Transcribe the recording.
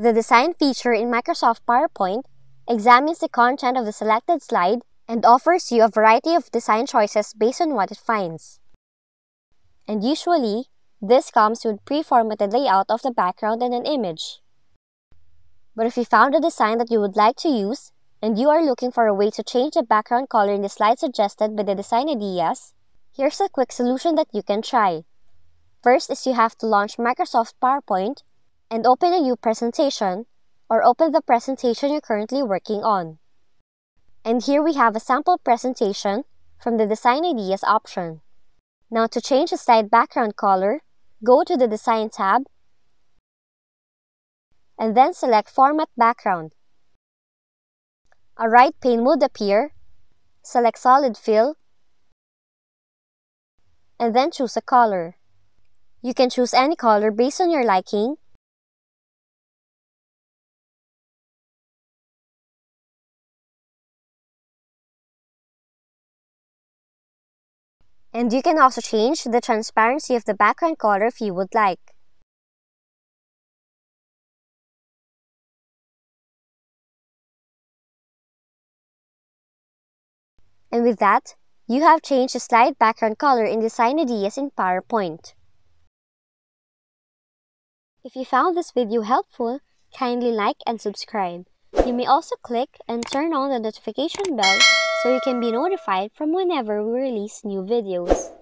The Design feature in Microsoft PowerPoint examines the content of the selected slide and offers you a variety of design choices based on what it finds. And usually, this comes with pre-formatted layout of the background and an image. But if you found a design that you would like to use, and you are looking for a way to change the background color in the slide suggested by the design ideas, here's a quick solution that you can try. First is you have to launch Microsoft PowerPoint and open a new presentation or open the presentation you're currently working on. And here we have a sample presentation from the Design Ideas option. Now to change the slide background color, go to the Design tab and then select Format Background. A right pane would appear, select Solid Fill, and then choose a color. You can choose any color based on your liking And you can also change the transparency of the background color if you would like. And with that, you have changed the slide background color in Design Ideas in PowerPoint. If you found this video helpful, kindly like and subscribe. You may also click and turn on the notification bell so you can be notified from whenever we release new videos.